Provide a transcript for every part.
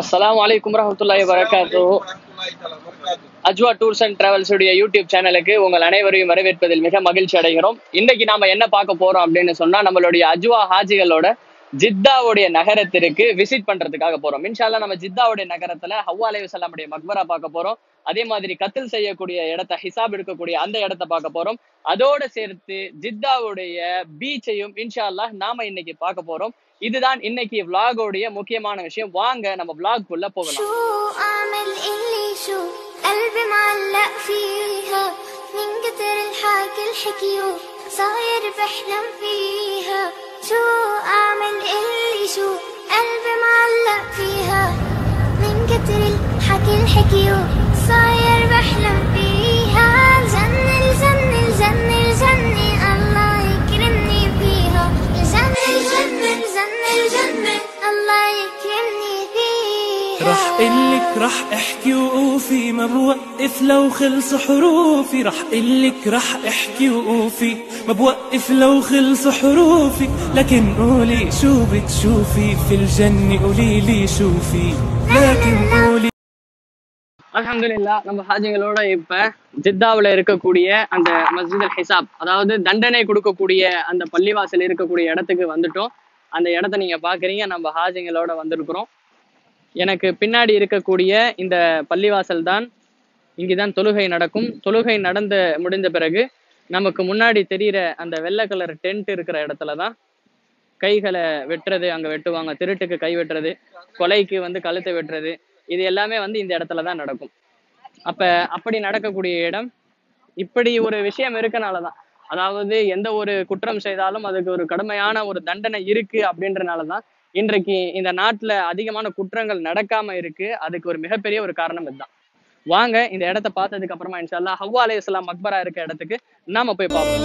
அஸ்லாம் வலைக்கம் வரஹ்மத்துல்லாஹி வரகாத்து அஜ்வா டூர்ஸ் அண்ட் டிராவல்ஸ் உடைய யூடியூப் சேனலுக்கு உங்கள் அனைவரையும் வரவேற்பதில் மிக மகிழ்ச்சி அடைகிறோம். இன்னைக்கு நாம என்ன பார்க்க போறோம் அப்படின்னு சொன்னா நம்மளுடைய அஜ்வா ஹாஜிகளோட ஜித்தாவுடைய நகரத்திற்கு விசிட் பண்றதுக்காக போறோம். இன்ஷால்லா நம்ம ஜித்தாவுடைய நகரத்துல ஹவ்வா அலைவசல்லாமுடைய மக்பரா பார்க்க போறோம். அதே மாதிரி கத்தில் செய்யக்கூடிய இடத்த ஹிசாப் எடுக்கக்கூடிய அந்த இடத்த பார்க்க போறோம் அதோட சேர்த்து ஜித்தாவுடைய பீச்சையும் இன்ஷா அல்லாஹ் நாம இன்னைக்கு பார்க்க போறோம் இதுதான் இன்னைக்கு விலாகோடைய முக்கியமான விஷயம் வாங்க நம்ம vlog குள்ள போகலாம் شو اعمل اللي شو قلبي معلق فيها من كتر الحكي الحكيو صاير بحلم فيها شو اعمل اللي شو قلبي معلق فيها من كتر الحكي الحكيو قلك رح احكي وقوفي ما بوقف لو خلص حروفي رح قلك رح احكي وقوفي ما بوقف لو خلص حروفي لكن قولي شو بتشوفي في الجنة قولي لي شو في لكن قولي அல்ஹம்துலில்லா நம்ம ஹாஜிங்களோட இப்ப ஜித்தாவுல இருக்கக்கூடிய அந்த மஸ்ஜித் அல் ஹிசாப் அதாவது தண்டனை கொடுக்கக்கூடிய அந்த பள்ளிவாசல் இருக்கக்கூடிய இடத்துக்கு வந்துட்டோம் அந்த இடத்த நீங்க பாக்குறீங்க நம்ம ஹாஜிங்களோட வந்திருக்கிறோம் எனக்கு பின்னாடி இருக்கக்கூடிய இந்த பள்ளிவாசல் தான் இங்குதான் தொழுகை நடக்கும். தொழுகை நடந்து முடிந்த பிறகு நமக்கு முன்னாடி தெரிகிற அந்த வெள்ளை கலர் டென்ட் இருக்கிற இடத்துல தான் கைகளை வெட்டுறது அங்க வெட்டுவாங்க. திருட்டுக்கு கை வெட்டுறது கொலைக்கு வந்து கழுத்தை வெட்டுறது இது எல்லாமே வந்து இந்த இடத்துல தான் நடக்கும். அப்ப அப்படி நடக்கக்கூடிய இடம் இப்படி ஒரு விஷயம் இருக்கனால தான் அதாவது எந்த ஒரு குற்றம் செய்தாலும் அதுக்கு ஒரு கடுமையான ஒரு தண்டனை இருக்கு அப்படின்றனால தான் இன்றைக்கு இந்த நாட்டில் அதிகமான குற்றங்கள் நடக்காம இருக்கு. அதுக்கு ஒரு மிகப்பெரிய ஒரு காரணம் இதுதான். வாங்க இந்த இடத்த பார்த்ததுக்கு அப்புறமா இன்ஷால்லா ஹவ்வா அலே இஸ்லாம் அக்பரா இருக்க இடத்துக்கு நாம போய் பார்ப்போம்.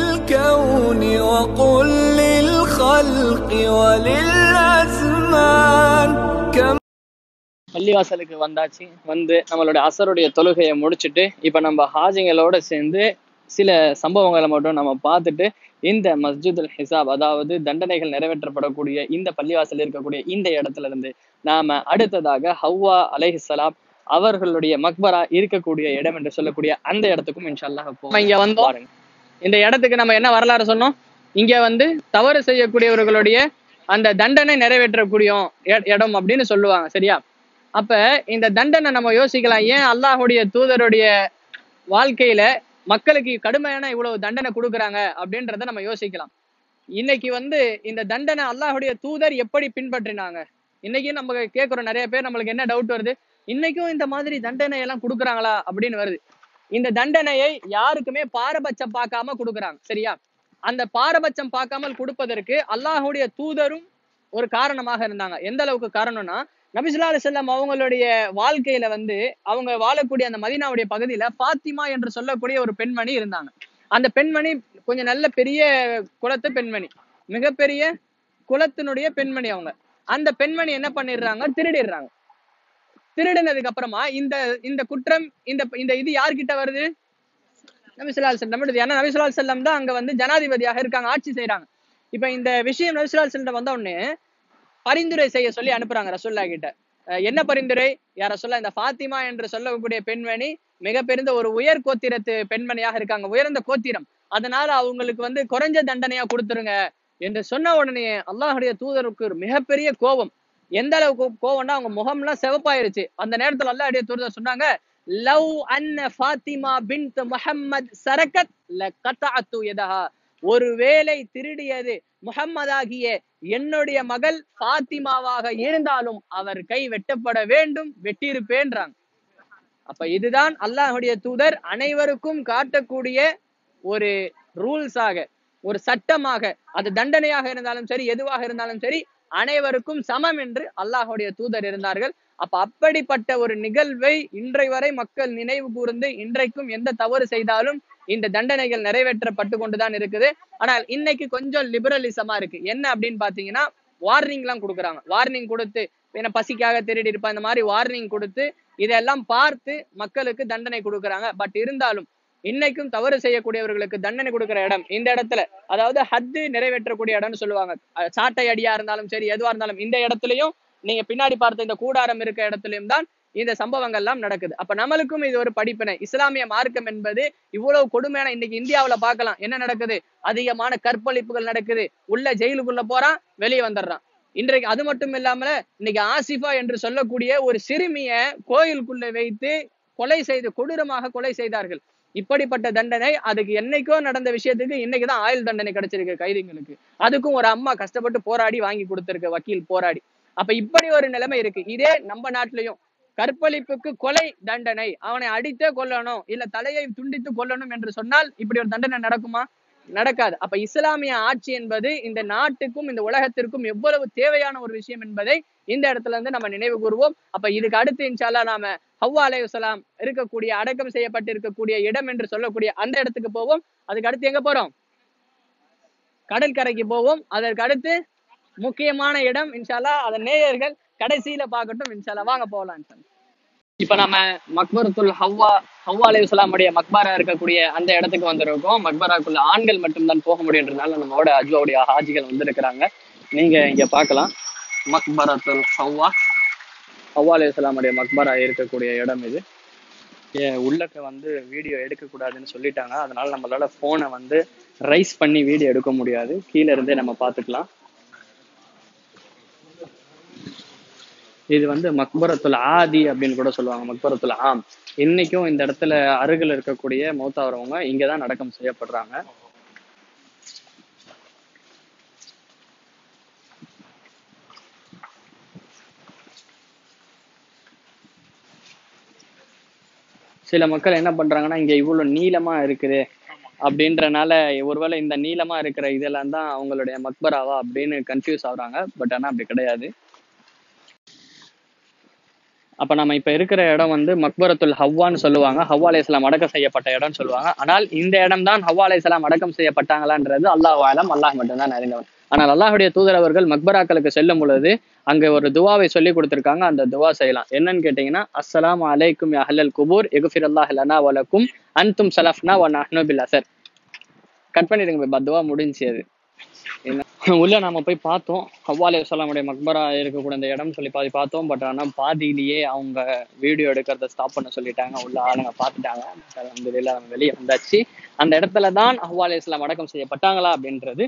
பள்ளிவாசலுக்கு வந்தாச்சு. வந்து நம்மளோட அசருடைய தொழுகையை முடிச்சுட்டு இப்ப நம்ம ஹாஜிங்களோட சேர்ந்து சில சம்பவங்களை மட்டும் நம்ம பார்த்துட்டு இந்த மஸ்ஜிதுல் ஹிசாப் அதாவது தண்டனைகள் நிறைவேற்றப்படக்கூடிய இந்த பள்ளிவாசல் இருக்கக்கூடிய இந்த இடத்துல இருந்து நாம அடுத்ததாக ஹவ்வா அலைஹிஸ்ஸலாம் அவர்களுடைய மக்பரா இருக்கக்கூடிய இடம் என்று சொல்லக்கூடிய அந்த இடத்துக்கும் இன்ஷால்லாஹ் போவோம். இங்க வந்தோம். இந்த இடத்துக்கு நம்ம என்ன வரலாறு சொன்னோம்? இங்க வந்து தவறு செய்யக்கூடியவர்களுடைய அந்த தண்டனை நிறைவேற்றக்கூடிய இட- இடம் அப்படின்னு சொல்லுவாங்க சரியா? அப்ப இந்த தண்டனை நம்ம யோசிக்கலாம். ஏன் அல்லாஹுடைய தூதருடைய வாழ்க்கையில மக்களுக்கு கடுமையான இவ்வளவு தண்டனை கொடுக்குறாங்க அப்படின்றத நம்ம யோசிக்கலாம். இன்னைக்கு வந்து இந்த தண்டனை அல்லாஹுடைய தூதர் எப்படி பின்பற்றினாங்க? இன்னைக்கு நம்ம கேட்குறோம் நிறைய பேர் நம்மளுக்கு என்ன டவுட் வருது? இன்னைக்கும் இந்த மாதிரி தண்டனை எல்லாம் கொடுக்குறாங்களா அப்படின்னு வருது. இந்த தண்டனையை யாருக்குமே பாரபட்சம் பார்க்காம கொடுக்குறாங்க சரியா? அந்த பாரபட்சம் பார்க்காமல் கொடுப்பதற்கு அல்லாஹுடைய தூதரும் ஒரு காரணமாக இருந்தாங்க. எந்த அளவுக்கு காரணம்னா நபிசுல்லா அலிசல்லாம் அவங்களுடைய வாழ்க்கையில வந்து அவங்க வாழக்கூடிய அந்த மதினாவுடைய பகுதியில பாத்திமா என்று சொல்லக்கூடிய ஒரு பெண்மணி இருந்தாங்க. அந்த பெண்மணி கொஞ்சம் நல்ல பெரிய குலத்து பெண்மணி. மிகப்பெரிய குலத்தினுடைய பெண்மணி அவங்க. அந்த பெண்மணி என்ன பண்ணிடுறாங்க? திருடிடுறாங்க. திருடினதுக்கு அப்புறமா இந்த இந்த குற்றம் இந்த இந்த இது யார்கிட்ட வருது? நபிசுல்லா செல்லம் ஏன்னா நபிசுல்லா செல்லம் தான் அங்க வந்து ஜனாதிபதியாக இருக்காங்க ஆட்சி செய்றாங்க. இப்ப இந்த விஷயம் நபிசுல்லா செல்லம் வந்த உடனே பரிந்துரை செய்ய சொல்லி அனுப்புறாங்க ரசுல்லா கிட்ட. என்ன பரிந்துரை? யார சொல்ல இந்த ஃபாத்திமா என்று சொல்லக்கூடிய பெண்மணி மிக பெருந்த ஒரு உயர் கோத்திரத்து பெண்மணியாக இருக்காங்க. உயர்ந்த கோத்திரம். அதனால அவங்களுக்கு வந்து குறைஞ்ச தண்டனையா கொடுத்துருங்க என்று சொன்ன உடனே அல்லாஹுடைய தூதருக்கு ஒரு மிகப்பெரிய கோபம். எந்த அளவுக்கு கோவம்னா அவங்க முகம்லாம் சிவப்பாயிருச்சு. அந்த நேரத்துல அல்லாஹுடைய தூதர் சொன்னாங்க லவ் அன்ன ஃபாத்திமா பின் முஹம்மத் சரக்கத் ல கத்தஅத்து யதஹா. ஒருவேளை திருடியது முகம்மதாகிய என்னுடைய மகள் பாத்திமாவாக இருந்தாலும் அவர் கை வெட்டப்பட வேண்டும் வெட்டியிருப்பேன்றாங்க அப்ப இதுதான் அல்லாஹுடைய தூதர் அனைவருக்கும் காட்டக்கூடிய ஒரு ரூல்ஸாக ஒரு சட்டமாக அது தண்டனையாக இருந்தாலும் சரி எதுவாக இருந்தாலும் சரி அனைவருக்கும் சமம் என்று அல்லாஹுடைய தூதர் இருந்தார்கள். அப்ப அப்படிப்பட்ட ஒரு நிகழ்வை இன்றை வரை மக்கள் நினைவு கூர்ந்து இன்றைக்கும் எந்த தவறு செய்தாலும் இந்த தண்டனைகள் நிறைவேற்றப்பட்டு கொண்டுதான் இருக்குது. ஆனால் இன்னைக்கு கொஞ்சம் லிபரலிசமா இருக்கு. என்ன அப்படின்னு பாத்தீங்கன்னா வார்னிங் எல்லாம் கொடுக்குறாங்க. வார்னிங் கொடுத்து என்ன பசிக்காக திருடி இருப்பா இந்த மாதிரி வார்னிங் கொடுத்து இதெல்லாம் பார்த்து மக்களுக்கு தண்டனை கொடுக்குறாங்க. பட் இருந்தாலும் இன்னைக்கும் தவறு செய்யக்கூடியவர்களுக்கு தண்டனை கொடுக்கிற இடம் இந்த இடத்துல அதாவது ஹத்து நிறைவேற்றக்கூடிய இடம்னு சொல்லுவாங்க. சாட்டை அடியா இருந்தாலும் சரி எதுவா இருந்தாலும் இந்த இடத்துலயும் நீங்க பின்னாடி பார்த்த இந்த கூடாரம் இருக்க இடத்துலயும் தான் இந்த சம்பவங்கள் எல்லாம் நடக்குது. அப்ப நம்மளுக்கும் இது ஒரு படிப்பினை. இஸ்லாமிய மார்க்கம் என்பது இவ்வளவு கொடுமையான இன்னைக்கு இந்தியாவுல பார்க்கலாம். என்ன நடக்குது? அதிகமான கற்பழிப்புகள் நடக்குது. உள்ள ஜெயிலுக்குள்ள போறான் வெளியே வந்துடுறான். இன்றைக்கு அது மட்டும் இல்லாமல இன்னைக்கு ஆசிஃபா என்று சொல்லக்கூடிய ஒரு சிறுமிய கோயிலுக்குள்ள வைத்து கொலை செய்து கொடூரமாக கொலை செய்தார்கள். இப்படிப்பட்ட தண்டனை அதுக்கு என்னைக்கோ நடந்த விஷயத்துக்கு இன்னைக்குதான் ஆயுள் தண்டனை கிடைச்சிருக்கு கைதிகளுக்கு அதுக்கும் ஒரு அம்மா கஷ்டப்பட்டு போராடி வாங்கி கொடுத்திருக்கு வக்கீல் போராடி. அப்ப இப்படி ஒரு நிலைமை இருக்கு. இதே நம்ம நாட்டிலையும் கற்பழிப்புக்கு கொலை தண்டனை. அவனை அடித்தே கொல்லணும். இல்ல தலையை துண்டித்து கொல்லணும் என்று சொன்னால் இப்படி ஒரு தண்டனை நடக்குமா? நடக்காது. அப்ப இஸ்லாமிய ஆட்சி என்பது இந்த நாட்டுக்கும் இந்த உலகத்திற்கும் எவ்வளவு தேவையான ஒரு விஷயம் என்பதை இந்த இடத்துல இருந்து நம்ம நினைவு கூறுவோம். அப்ப இதுக்கு அடுத்து இன்ஷால்லா நாம ஹவ்வா அலையுசலாம் இருக்கக்கூடிய அடக்கம் செய்யப்பட்டிருக்கக்கூடிய இடம் என்று சொல்லக்கூடிய அந்த இடத்துக்கு போவோம். அதுக்கு அடுத்து எங்க போறோம்? கடற்கரைக்கு போவோம். அதற்கு அடுத்து முக்கியமான இடம் இன்ஷால்லா அதன் நேயர்கள் கடைசியில பார்க்கட்டும் இன்ஷால்லா வாங்க போகலாம் இன்ஷால்லா இப்ப நம்ம மக்பரத்துல் ஹவ்வா ஹவ்வா அலையுசலாமுடைய மக்பாரா இருக்கக்கூடிய அந்த இடத்துக்கு வந்திருக்கோம். மக்பராக்குள்ள ஆண்கள் மட்டும்தான் போக முடியுன்றதுனால நம்மளோட அஜ்வாவுடைய ஹாஜிகள் வந்திருக்கிறாங்க. நீங்க இங்க பார்க்கலாம். மக்பரத்துல் ஹவ்வா ஹவ்வா அலையுசலாமுடைய மக்பரா இருக்கக்கூடிய இடம் இது. உள்ளக்க வந்து வீடியோ எடுக்கக்கூடாதுன்னு சொல்லிட்டாங்க. அதனால நம்மளால போனை வந்து ரைஸ் பண்ணி வீடியோ எடுக்க முடியாது. கீழே இருந்தே நம்ம பார்த்துக்கலாம். இது வந்து மக்பரத்துல் ஆதி அப்படின்னு கூட சொல்லுவாங்க மக்பரத்துல் ஆம். இன்னைக்கும் இந்த இடத்துல அருகில் இருக்கக்கூடிய மௌத்தாவரவங்க இங்கதான் நடக்கம் செய்யப்படுறாங்க. சில மக்கள் என்ன பண்றாங்கன்னா இங்க இவ்வளவு நீளமா இருக்குது அப்படின்றனால ஒருவேளை இந்த நீளமா இருக்கிற இதெல்லாம் தான் அவங்களுடைய மக்பராவா அப்படின்னு கன்ஃபியூஸ் ஆகுறாங்க. பட் ஆனா அப்படி கிடையாது. அப்ப நம்ம இப்ப இருக்கிற இடம் வந்து மக்பரத்துல் ஹவ்வான்னு சொல்லுவாங்க. ஹவ்வா அலைஹிஸ்ஸலாம் அடக்கம் செய்யப்பட்ட இடம்னு சொல்லுவாங்க. ஆனால் இந்த இடம் தான் ஹவ்வா அலைஹிஸ்ஸலாம் அடக்கம் செய்யப்பட்டாங்களான்றது அல்லாஹ் ஆலம் அல்லாஹ் மட்டும்தான் அறிந்தவன். ஆனால் அல்லாஹ்வுடைய தூதரவர்கள் மக்பராக்களுக்கு செல்லும் பொழுது அங்க ஒரு துவாவை சொல்லி கொடுத்திருக்காங்க. அந்த துவா செய்யலாம். என்னன்னு கேட்டீங்கன்னா அஸ்லாம் அலைக்கும் அஹலல் குபூர் இகுஃபிர் அல்லாஹ் லனா வலக்கும் அன்தும் சலஃப்னா ஒன் நஹ்னு அசர். கட் பண்ணிடுங்க துவா முடிஞ்சு அது. என்ன? உள்ள நாம போய் பார்த்தோம். ஹவ்வா அலைஹிஸ்ஸலாமுடைய மக்பரா இருக்கக்கூடிய அந்த இடம் சொல்லி பாதி பார்த்தோம். பட் ஆனா பாதியிலேயே அவங்க வீடியோ எடுக்கிறத ஸ்டாப் பண்ண சொல்லிட்டாங்க. உள்ள ஆளுங்க பார்த்துட்டாங்க. அந்த நம்ம வெளியே வந்தாச்சு. அந்த இடத்துல தான் ஹவ்வாலே அலைஹிஸ்ஸலாம் அடக்கம் செய்யப்பட்டாங்களா அப்படின்றது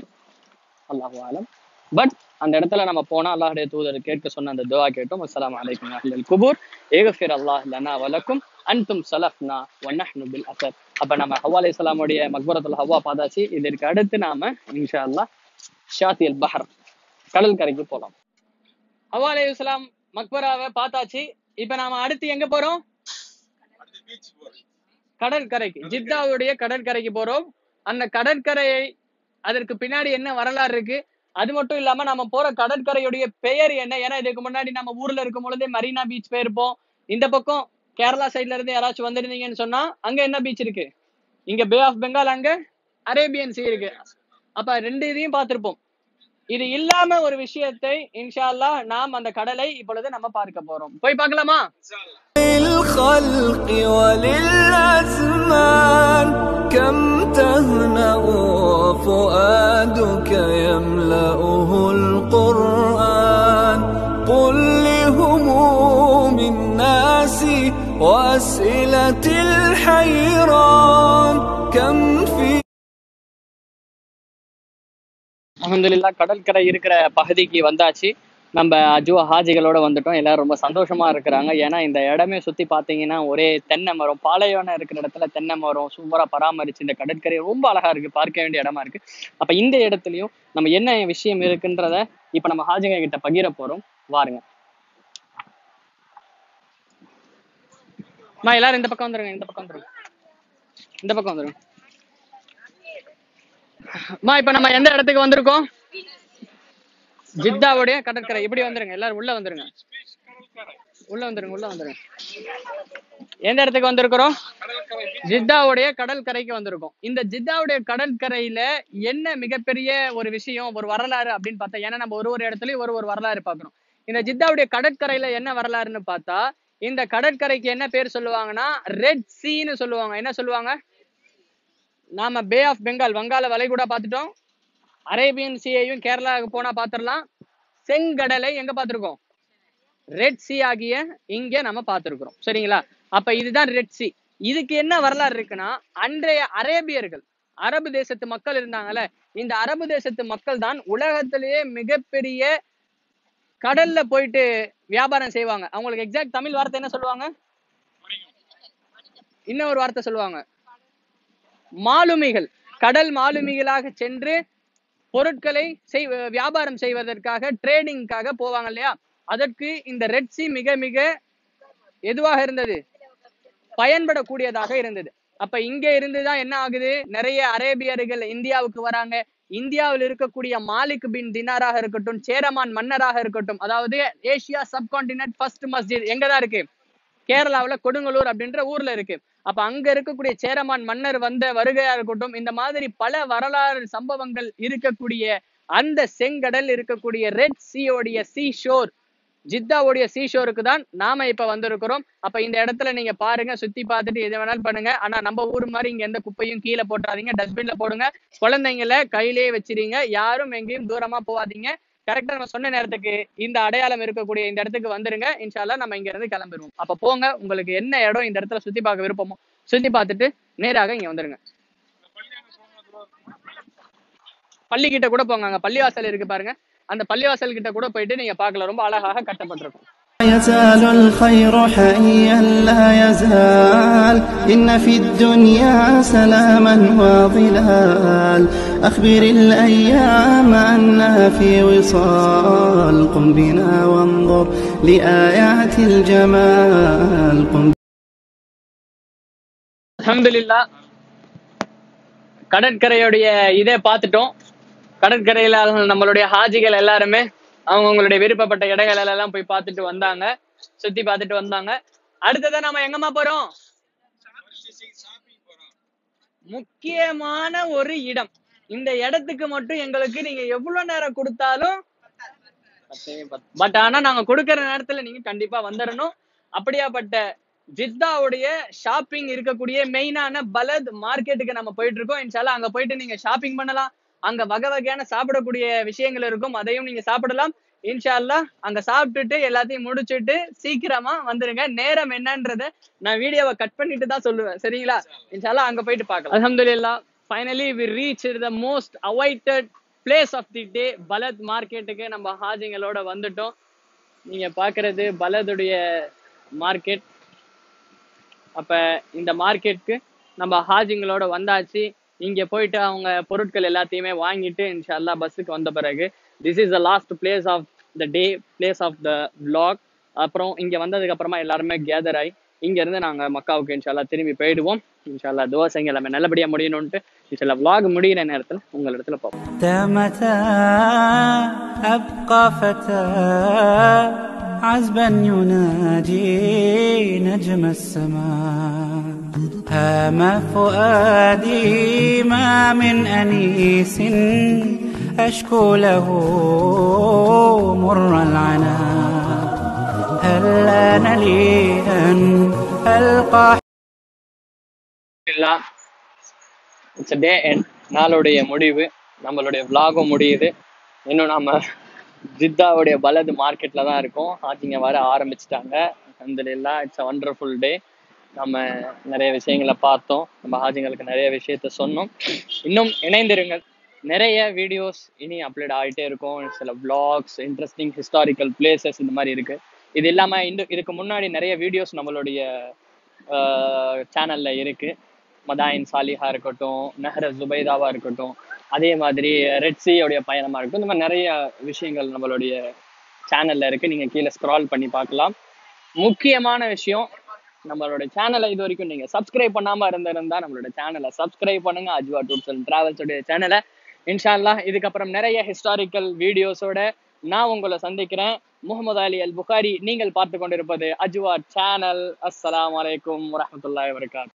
அல்லாஹாலம் பட் அந்த இடத்துல நம்ம போனா அல்லாஹுடைய தூதர் கேட்க சொன்ன அந்த துவா கேட்டோம். அஸ்லாம் அலைக்கும் அஹ்லல் குபூர். ஏகஃபிர் அல்லாஹ் லனா வலக்கும் அன்தும் சலஃப்னா வ பில் அசர். அப்ப நம்ம ஹவ்வா சலாமுடைய மக்பரத்துல ஹவ்வா பார்த்தாச்சு. இதற்கு அடுத்து நாம இன்ஷா அல்லாஹ் ஷாத்தியல் பஹர். கடல் கரைக்கு போலாம் ஹவ்வா இஸ்லாம் மக்பராவை பார்த்தாச்சு. இப்ப நாம அடுத்து எங்க போறோம்? கடற்கரைக்கு. ஜித்தாவுடைய கடற்கரைக்கு போறோம். அந்த கடற்கரையை அதற்கு பின்னாடி என்ன வரலாறு இருக்கு? அது மட்டும் இல்லாம நம்ம போற கடற்கரையுடைய பெயர் என்ன? ஏன்னா இதுக்கு முன்னாடி நம்ம ஊர்ல இருக்கும் பொழுதே மரீனா பீச் போயிருப்போம். இந்த பக்கம் கேரளா சைட்ல இருந்து யாராச்சும் வந்திருந்தீங்கன்னு சொன்னா அங்க என்ன பீச் இருக்கு? இங்க பே ஆஃப் பெங்கால் அங்க அரேபியன் சீ இருக்கு. அப்ப ரெண்டு இதையும் பார்த்திருப்போம் இது இல்லாம ஒரு விஷயத்தை இன்ஷா அல்லாஹ் நாம் அந்த கடலை இப்பொழுது நம்ம பார்க்க போறோம் போய் பார்க்கலாமா للخلق وللأزمان كم تهنأ وفؤادك يملأه அலமதுல்லா கடற்கரை இருக்கிற பகுதிக்கு வந்தாச்சு. நம்ம அஜுவா ஹாஜிகளோட வந்துட்டோம். எல்லாரும் ரொம்ப சந்தோஷமா இருக்கிறாங்க. ஏன்னா இந்த இடமே சுத்தி பாத்தீங்கன்னா ஒரே தென்னை மரம் பாலைவனம் இருக்கிற இடத்துல தென்னை மரம் சூப்பரா பராமரிச்சு இந்த கடற்கரை ரொம்ப அழகா இருக்கு. பார்க்க வேண்டிய இடமா இருக்கு. அப்ப இந்த இடத்துலயும் நம்ம என்ன விஷயம் இருக்குன்றத இப்ப நம்ம ஹாஜிங்க கிட்ட பகிர போறோம். வாருங்க. எல்லாரும் இந்த பக்கம் வந்துருங்க இந்த பக்கம் வந்துருங்க. இந்த பக்கம் வந்துருங்க. அம்மா இப்ப நம்ம எந்த இடத்துக்கு வந்திருக்கோம்? ஜித்தாவுடைய கடற்கரை. இப்படி வந்துருங்க? எல்லாரும் உள்ள வந்துருங்க. உள்ள வந்துருங்க உள்ள வந்துருங்க. எந்த இடத்துக்கு வந்திருக்கிறோம்? ஜித்தாவுடைய கடற்கரைக்கு வந்திருக்கோம். இந்த ஜித்தாவுடைய கடற்கரையில என்ன மிகப்பெரிய ஒரு விஷயம் ஒரு வரலாறு அப்படின்னு பார்த்தா ஏன்னா நம்ம ஒரு ஒரு இடத்துலயும் ஒரு ஒரு வரலாறு பாக்குறோம் இந்த ஜித்தாவுடைய கடற்கரையில என்ன வரலாறுன்னு பார்த்தா இந்த கடற்கரைக்கு என்ன பேர் சொல்லுவாங்கன்னா ரெட் சீன்னு சொல்லுவாங்க. என்ன சொல்லுவாங்க? நாம பே ஆஃப் பெங்கால் வங்காள வளைகுடா பார்த்துட்டோம். அரேபியன் சீயையும் கேரளாவுக்கு போனா பார்த்துடலாம். செங்கடலை எங்க பார்த்துருக்கோம்? ரெட் சி ஆகிய இங்க நம்ம பார்த்துருக்குறோம். சரிங்களா? அப்ப இதுதான் ரெட் சி இதுக்கு என்ன வரலாறு இருக்குன்னா அன்றைய அரேபியர்கள் அரபு தேசத்து மக்கள் இருந்தாங்கல்ல இந்த அரபு தேசத்து மக்கள் தான் உலகத்திலேயே மிகப்பெரிய கடல்ல போயிட்டு வியாபாரம் செய்வாங்க. அவங்களுக்கு எக்ஸாக்ட் தமிழ் வார்த்தை என்ன சொல்லுவாங்க? இன்னொரு வார்த்தை சொல்லுவாங்க. மாலுமிகள் கடல் மாலுமிகளாக சென்று பொருட்களை செய் வியாபாரம் செய்வதற்காக ட்ரேடிங்காக போவாங்க இல்லையா? அதற்கு இந்த ரெட் சி மிக மிக எதுவாக இருந்தது? பயன்படக்கூடியதாக இருந்தது. அப்ப இங்க இருந்துதான் என்ன ஆகுது? நிறைய அரேபியர்கள் இந்தியாவுக்கு வராங்க. இந்தியாவில் இருக்கக்கூடிய மாலிக் பின் தினாராக இருக்கட்டும் சேரமான் மன்னராக இருக்கட்டும் அதாவது ஏசியா சப்கான்டினென்ட் ஃபர்ஸ்ட் மஸ்ஜித் எங்கதான் இருக்கு? கேரளாவுல கொடுங்கலூர் அப்படின்ற ஊர்ல இருக்கு. அப்ப அங்க இருக்கக்கூடிய சேரமான் மன்னர் வந்த வருகையா இருக்கட்டும் இந்த மாதிரி பல வரலாறு சம்பவங்கள் இருக்கக்கூடிய அந்த செங்கடல் இருக்கக்கூடிய ரெட் சீயோடைய சீ ஷோர் ஜித்தாவுடைய சீ ஷோருக்கு தான் நாம இப்ப வந்திருக்கிறோம். அப்ப இந்த இடத்துல நீங்க பாருங்க சுத்தி பார்த்துட்டு எது வேணாலும் பண்ணுங்க. ஆனா நம்ம ஊர் மாதிரி இங்க எந்த குப்பையும் கீழே போட்டுறாதீங்க டஸ்ட்பின்ல போடுங்க. குழந்தைங்கள கையிலேயே வச்சிருங்க. யாரும் எங்கேயும் தூரமா போகாதீங்க. கரெக்டா நம்ம சொன்ன நேரத்துக்கு இந்த அடையாளம் இருக்கக்கூடிய இந்த இடத்துக்கு வந்துருங்க. இன்ஷால்லா நம்ம இங்க இருந்து கிளம்பிடுவோம் அப்ப போங்க உங்களுக்கு என்ன இடம் இந்த இடத்துல சுத்தி பார்க்க விருப்பமோ சுத்தி பார்த்துட்டு நேராக இங்க வந்துருங்க. பள்ளிக்கிட்ட கூட போங்க அங்க பள்ளிவாசல் இருக்கு பாருங்க. அந்த பள்ளிவாசல் கிட்ட கூட போயிட்டு நீங்க பாக்கல ரொம்ப அழகாக கட்டப்பட்டிருக்கும். يزال الخير حيا لا يزال إن في الدنيا سلاما وظلال أخبر الأيام أنها في وصال قم بنا وانظر لآيات الجمال قم அல்ஹம்துலில்லாஹ் கடற்கரையுடைய இதே பார்த்துட்டோம் கடற்கரையில நம்மளுடைய ஹாஜிகள் எல்லாருமே அவங்கவுங்களுடைய விருப்பப்பட்ட இடங்கள் எல்லாம் போய் பார்த்துட்டு வந்தாங்க. சுத்தி பார்த்துட்டு வந்தாங்க. அடுத்ததான் நம்ம எங்கம்மா போறோம்? முக்கியமான ஒரு இடம். இந்த இடத்துக்கு மட்டும் எங்களுக்கு நீங்க எவ்வளவு நேரம் கொடுத்தாலும் பட் ஆனா நாங்க கொடுக்கற நேரத்துல நீங்க கண்டிப்பா வந்துடணும் அப்படியாப்பட்ட ஜித்தாவுடைய ஷாப்பிங் இருக்கக்கூடிய மெயினான பலத் மார்க்கெட்டுக்கு நம்ம போயிட்டு இருக்கோம். இன்ஷால்லா அங்க போயிட்டு நீங்க ஷாப்பிங் பண்ணலாம். அங்க வகை வகையான சாப்பிடக்கூடிய விஷயங்கள் இருக்கும். அதையும் நீங்க சாப்பிடலாம். இன்ஷால்லா அங்க சாப்பிட்டுட்டு எல்லாத்தையும் முடிச்சுட்டு சீக்கிரமா வந்துருங்க. நேரம் என்னன்றத நான் வீடியோவை கட் பண்ணிட்டு தான் சொல்லுவேன். சரிங்களா? இன்ஷால்லா அங்க போயிட்டு பார்க்கலாம். அல்ஹம்துலில்லாஹ் finally we reach the most avoided place of the day Balad மார்க்கெட்டுக்கு நம்ம ஹாஜிங்களோட வந்துட்டோம். நீங்க பாக்குறது பலதுடைய மார்க்கெட் அப்ப இந்த மார்க்கெட்டுக்கு நம்ம ஹாஜிங்களோட வந்தாச்சு. இங்க போயிட்டு அவங்க பொருட்கள் எல்லாத்தையுமே வாங்கிட்டு இன்ஷால்லா பஸ்ஸுக்கு வந்த பிறகு this is the last place of the day place of the vlog அப்புறம் இங்க வந்ததுக்கு அப்புறமா எல்லாருமே கேதர் ஆகி இங்க இருந்து நாங்க மக்காவுக்கு இன்ஷால்லா திரும்பி போயிடுவோம் இன்ஷால்லா தோசைங்க எல்லாமே நல்லபடியா முடியணும்ட்டு இன்ஷால்லா vlog முடியிற நேரத்துல உங்க இடத்துல பார்ப்போம் حتى متى أبقى فتى عزبا يناجي نجم السماء هام فؤادي ما من أنيس أشكو له مر العنا هل آن لي أن ألقى இட்ஸ் டே எண்ட் நாளுடைய முடிவு நம்மளுடைய விலாகும் முடியுது இன்னும் நம்ம ஜித்தாவுடைய பலது மார்க்கெட்ல தான் இருக்கோம் ஹாஜிங்க வர ஆரம்பிச்சிட்டாங்க அல்ஹம்துலில்லாஹ் இட்ஸ் அ வண்டர்ஃபுல் டே நம்ம நிறைய விஷயங்களை பார்த்தோம். நம்ம ஹாஜிங்களுக்கு நிறைய விஷயத்த சொன்னோம். இன்னும் இணைந்திருங்கள். நிறைய வீடியோஸ் இனி அப்லோட் ஆகிட்டே இருக்கும். சில பிளாக்ஸ் இன்ட்ரெஸ்டிங் ஹிஸ்டாரிக்கல் பிளேசஸ் இந்த மாதிரி இருக்கு. இது இல்லாம இந்த இதுக்கு முன்னாடி நிறைய வீடியோஸ் நம்மளுடைய சேனல்ல இருக்கு. மதாயின் சாலிஹா இருக்கட்டும் நஹர ஜுபைதாவா இருக்கட்டும் அதே மாதிரி ரெட்ஸியோடைய பயணமா இருக்கட்டும். இந்த மாதிரி நிறைய விஷயங்கள் நம்மளுடைய சேனல்ல இருக்கு. நீங்க கீழே ஸ்க்ரால் பண்ணி பார்க்கலாம். முக்கியமான விஷயம் நம்மளோட சேனலை இது வரைக்கும் நீங்க சப்ஸ்கிரைப் பண்ணாம இருந்திருந்தா நம்மளோட சேனலை சப்ஸ்கிரைப் பண்ணுங்க. அஜ்வா டூர்ஸ் அண்ட் டிராவல்ஸ் உடைய சேனலை இன்ஷால்லா இதுக்கப்புறம் நிறைய ஹிஸ்டாரிக்கல் வீடியோஸோட நான் உங்களை சந்திக்கிறேன். முகமது அலி அல் புகாரி நீங்கள் பார்த்து கொண்டிருப்பது அஜ்வா சேனல் அஸ்லாம் அலைக்கும் வரமத்துல்லா வரகாத்